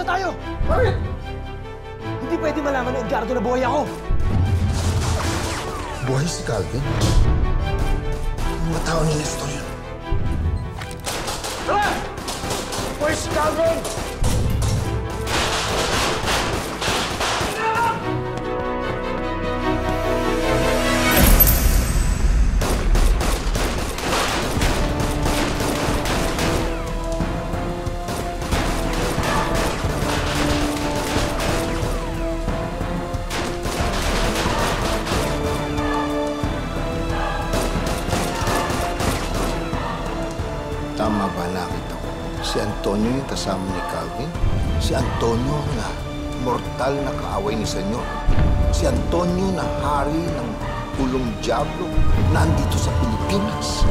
Magkaisa tayo! Bakit? Hindi pwede malaman ni Edgardo na buhay ako! Buhay si Calvin? Mga tao ni Nestor yun. Tara! Buhay si Calvin! Tama ba nakita ko? Si Antonio yung kasama ni Calvin? Si Antonio na mortal na kaaway ni Senyor? Si Antonio na hari ng pulong Diablo na andito sa Pilipinas?